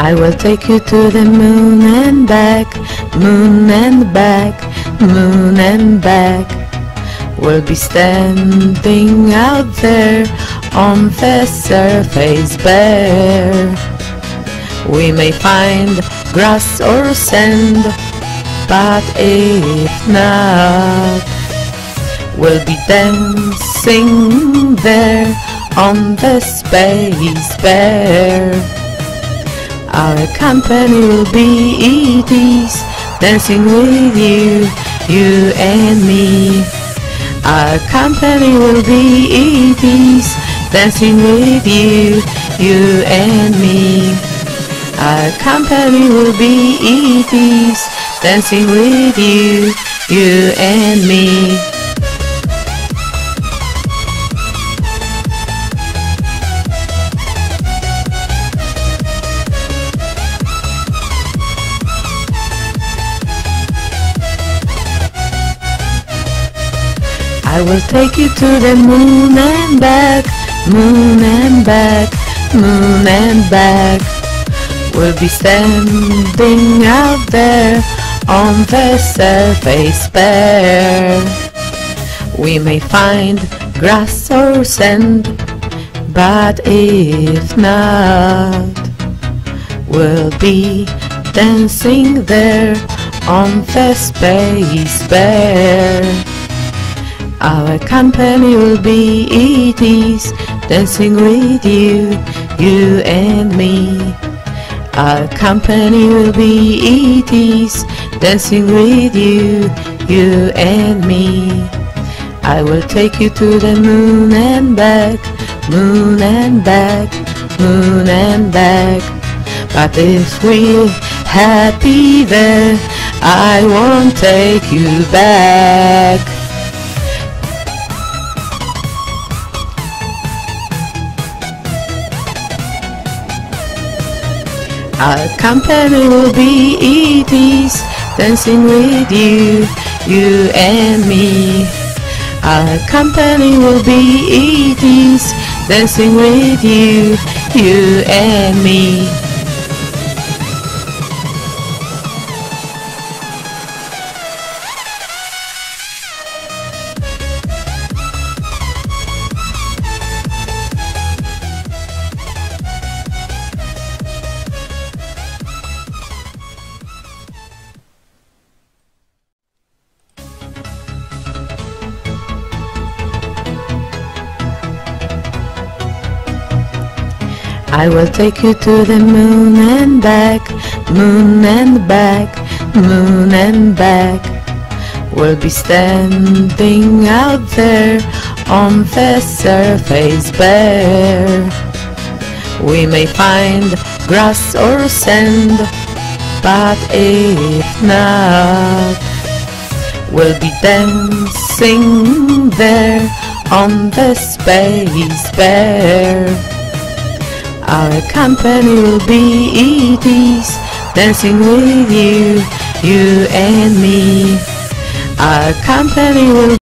I will take you to the moon and back, moon and back, moon and back. We'll be standing out there on the surface bare. We may find grass or sand, but if not, we'll be dancing there on the space bare. Our company will be ETs, dancing with you, you and me. Our company will be ETs, dancing with you, you and me. Our company will be ETs, dancing with you, you and me. I will take you to the moon and back, moon and back, moon and back. We'll be standing out there on the surface bare. We may find grass or sand, but if not, we'll be dancing there on the space bare. Our company will be ETs, dancing with you, you and me. Our company will be ETs, dancing with you, you and me. I will take you to the moon and back, moon and back, moon and back. But if we're happy there, I won't take you back. Our company will be ETs, dancing with you, you and me. Our company will be ETs, dancing with you, you and me. I will take you to the moon and back, moon and back, moon and back. We'll be standing out there on the surface bare. We may find grass or sand, but if not, we'll be dancing there on the space bare. Our company will be ETs, dancing with you, you and me. Our company will